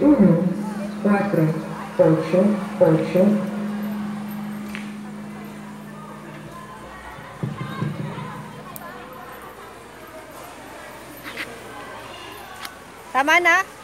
Uno, cuatro, ocho, ocho. Tama na?